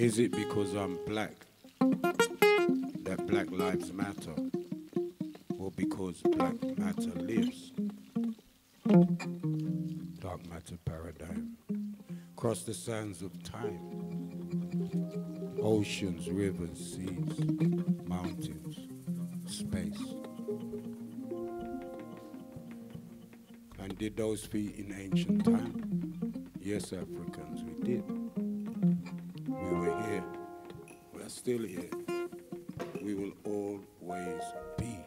Is it because I'm black that black lives matter? Or because black matter lives? Dark matter paradigm. Cross the sands of time. Oceans, rivers, seas, mountains, space. And did those feet in ancient time? Yes, Africans, we did. We were here. We are still here. We will always be.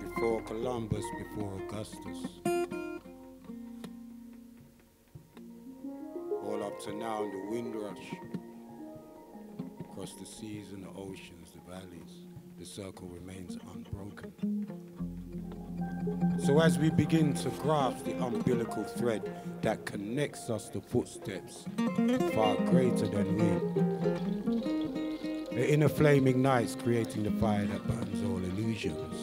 Before Columbus, before Augustus. All up to now in the windrush. Across the seas and the oceans, the valleys, the circle remains unbroken. So as we begin to grasp the umbilical thread that connects us to footsteps far greater than we, the inner flame ignites, creating the fire that burns all illusions.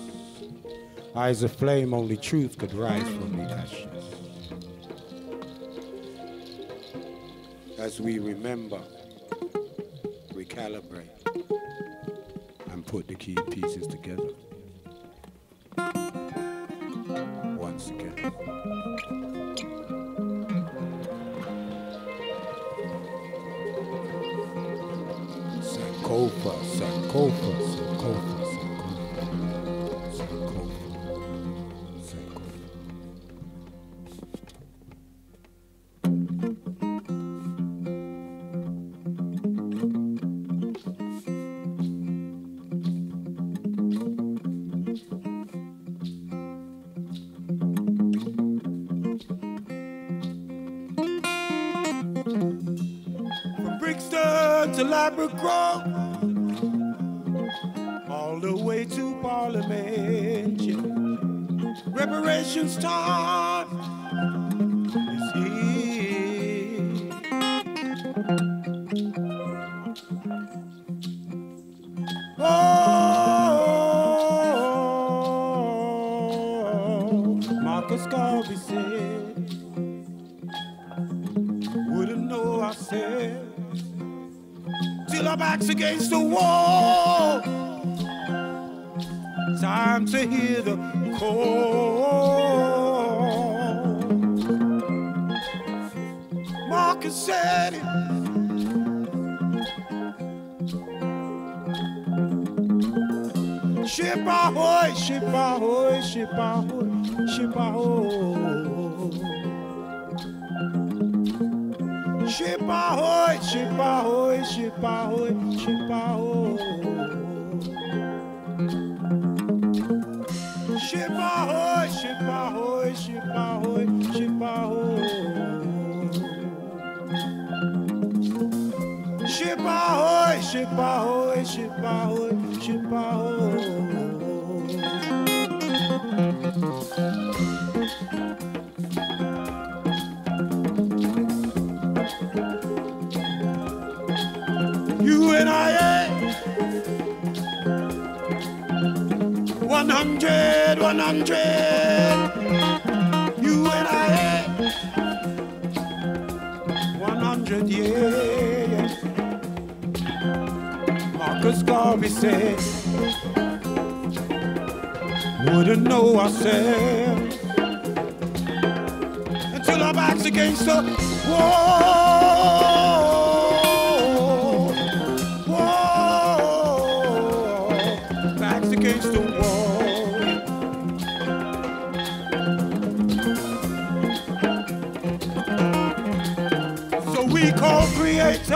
Eyes of flame, only truth could rise from the ashes. As we remember, recalibrate, put the key pieces together. Ladbroke all the way to Parliament. Reparations time backs against the wall. Time to hear the call. Marcus said it. Ship ahoy, ship ahoy, ship ahoy, ship ahoy. Ship ahoy, ship ahoy, ship ahoy, ship ahoy. Ship ahoy, ship ahoy, ship ahoy, ship ahoy. Ship ahoy, ship ahoy, ship ahoy, ship ahoy. You and I, eh? 100, 100. You and I, eh? 100 years. Marcus Garvey said, wouldn't know ourselves until our backs against the. Wall.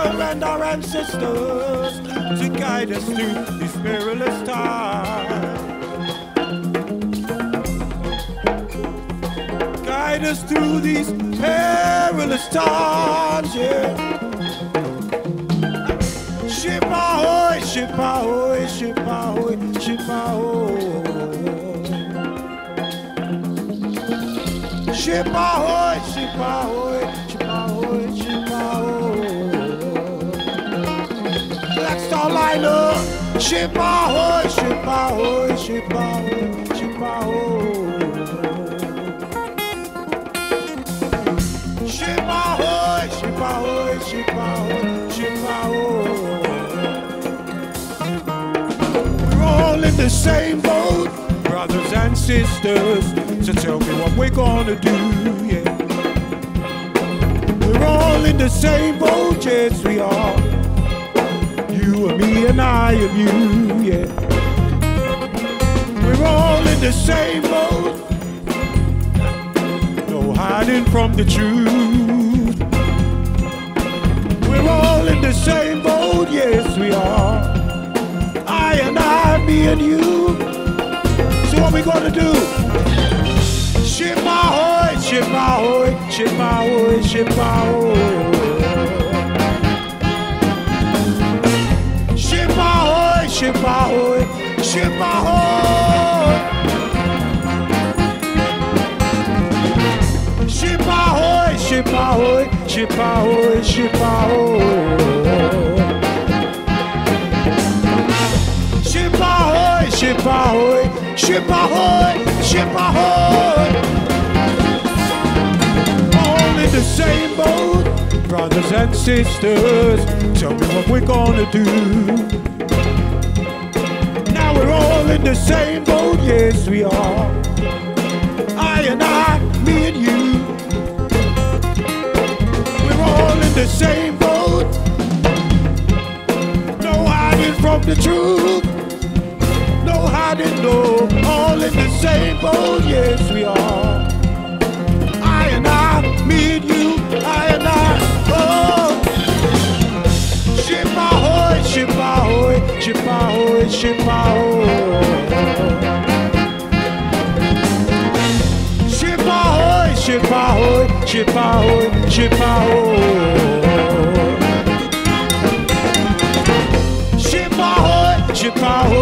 And our ancestors to guide us through this perilous time. Guide us through these perilous times, yeah. Ship ahoy, ship ahoy, ship ahoy. Ship ahoy, ship ahoy, ship ahoy, Black Star Liner, ship ahoy, ship ahoy, ship ahoy, ship ahoy. Ship ship ahoy, ship ahoy. We're all in the same boat, brothers and sisters. So tell me what we're gonna do, yeah. We're all in the same boat, yes we are. Me and I and you, yeah. We're all in the same boat. No hiding from the truth. We're all in the same boat, yes we are. I and I, me and you. So what we gonna do? Ship ahoy, ship ahoy, ship ahoy, ship ahoy. Ship ship ahoy, ship ahoy. Ship ahoy, ship ahoy, ship ahoy, ship ahoy. Ship ahoy, ship. All in the same boat, brothers and sisters. Tell me what we're gonna do. All in the same boat, yes we are. I and I, me and you. We're all in the same boat. No hiding from the truth. No hiding, no. All in the same boat, yes we are. I and I, me and you, I and I, oh. Ship ahoy, ship ahoy, ship ahoy, ship ahoy, ship ahoy, ship ahoy. Ship ahoy, ship ahoy, ship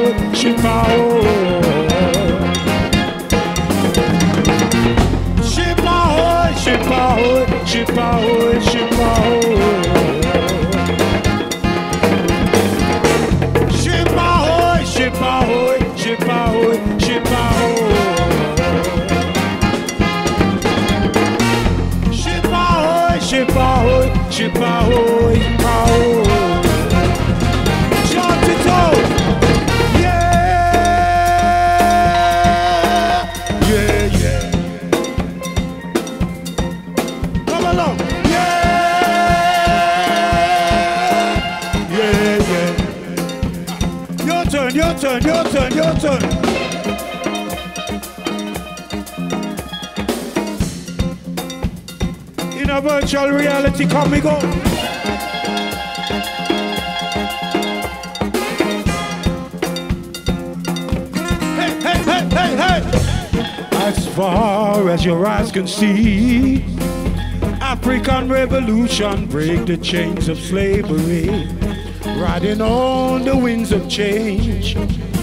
ahoy, ship ahoy. Ship ahoy, Virtual reality, come we go. Hey, hey, hey, hey, hey. As far as your eyes can see, African revolution break the chains of slavery. Riding on the winds of change.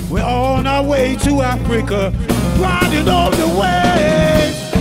We're on our way to Africa, riding on the waves.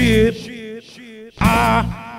Ship ahoy.